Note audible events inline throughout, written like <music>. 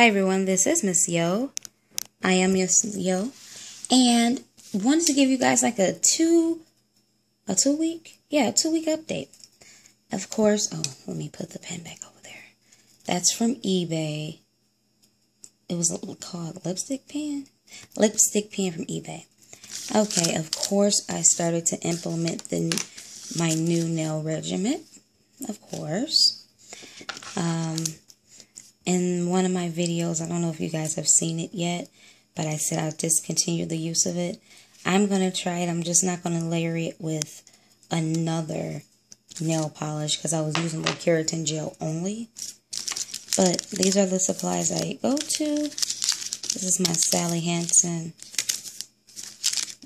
Hi everyone, this is Miss Yo. I am Miss Yo, and wanted to give you guys like a two, a two week, yeah, two week update. Of course, oh, let me put the pen back over there. That's from eBay. It was called lipstick pen, lipstick pen from eBay. Okay, of course, I started to implement the my new nail regimen. Of course. Um, in one of my videos, I don't know if you guys have seen it yet, but I said I'll discontinue the use of it. I'm going to try it. I'm just not going to layer it with another nail polish because I was using the keratin gel only. But these are the supplies I go to. This is my Sally Hansen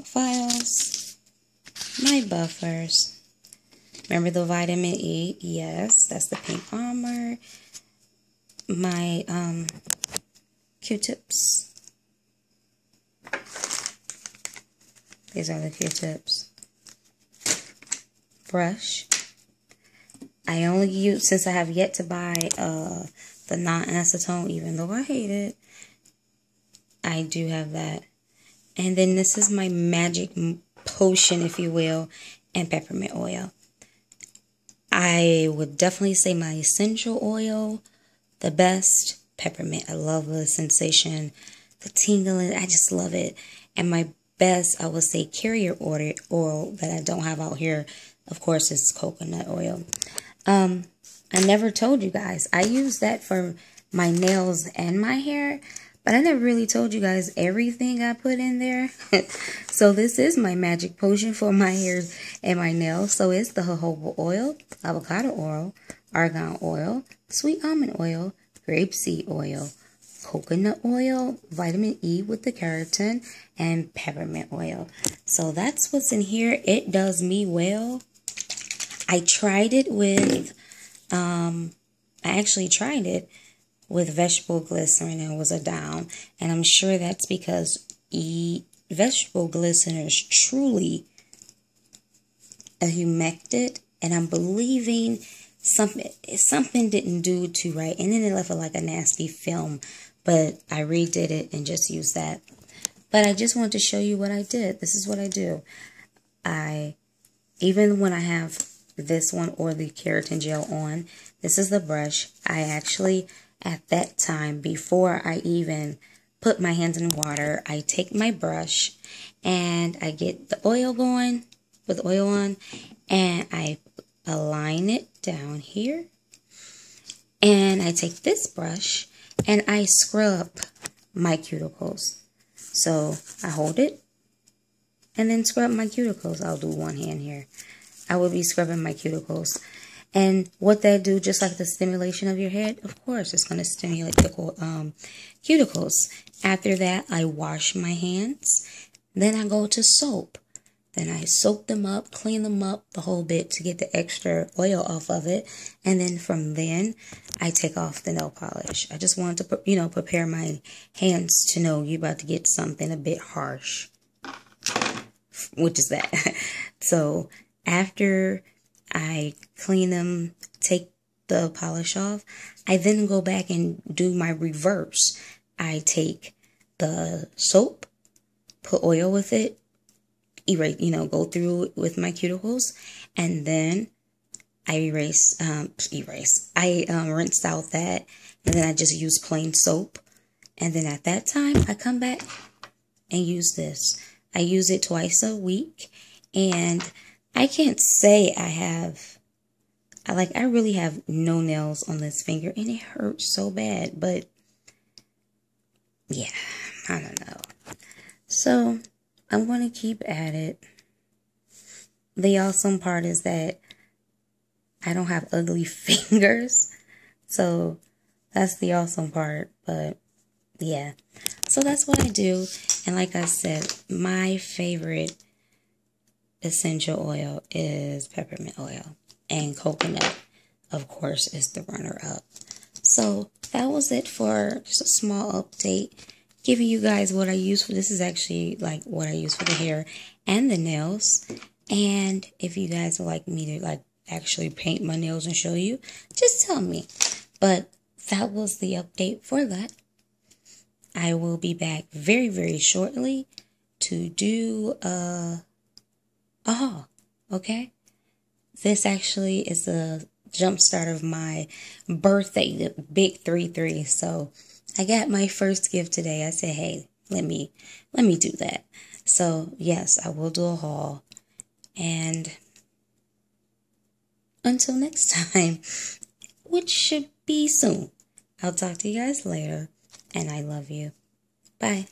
files, my buffers. Remember the vitamin E? Yes, that's the pink armor my um, Q-tips. These are the Q-tips. Brush. I only use, since I have yet to buy uh, the non-acetone, even though I hate it, I do have that. And then this is my magic potion, if you will, and peppermint oil. I would definitely say my essential oil the best peppermint. I love the sensation, the tingling. I just love it. And my best, I would say, carrier oil that I don't have out here, of course, is coconut oil. Um, I never told you guys. I use that for my nails and my hair, but I never really told you guys everything I put in there. <laughs> so this is my magic potion for my hair and my nails. So it's the jojoba oil, avocado oil, argan oil, sweet almond oil, grapeseed oil, coconut oil, vitamin E with the keratin, and peppermint oil. So that's what's in here. It does me well. I tried it with, um, I actually tried it with vegetable glycerin and it was a down. And I'm sure that's because e vegetable glycerin is truly a humectant. And I'm believing something something didn't do too right. And then it left like a nasty film. But I redid it and just used that. But I just want to show you what I did. This is what I do. I even when I have this one or the keratin gel on this is the brush. I actually at that time before I even put my hands in water I take my brush and I get the oil going with oil on and I align it down here. And I take this brush and I scrub my cuticles. So I hold it and then scrub my cuticles. I'll do one hand here. I will be scrubbing my cuticles. And what that do, just like the stimulation of your head, of course, it's going to stimulate the um, cuticles. After that, I wash my hands. Then I go to soap. Then I soak them up, clean them up the whole bit to get the extra oil off of it. And then from then, I take off the nail polish. I just wanted to, you know, prepare my hands to know you're about to get something a bit harsh. Which is that. <laughs> so after I clean them, take the polish off, I then go back and do my reverse. I take the soap, put oil with it, erase, you know, go through with my cuticles and then I erase, um, erase. I um, rinsed out that and then I just use plain soap. And then at that time, I come back and use this. I use it twice a week and I can't say I have, I like, I really have no nails on this finger and it hurts so bad, but yeah, I don't know. So I'm going to keep at it. The awesome part is that I don't have ugly <laughs> fingers. So that's the awesome part. But yeah. So that's what I do. And like I said, my favorite essential oil is peppermint oil. And coconut, of course, is the runner up. So that was it for just a small update giving you guys what I use for this is actually like what I use for the hair and the nails. And if you guys would like me to like actually paint my nails and show you, just tell me. But that was the update for that. I will be back very, very shortly to do a, a haul. Okay? This actually is the jump start of my birthday, the big three three. So I got my first gift today. I said, hey, let me let me do that. So yes, I will do a haul. And until next <laughs> time, which should be soon. I'll talk to you guys later, and I love you. Bye.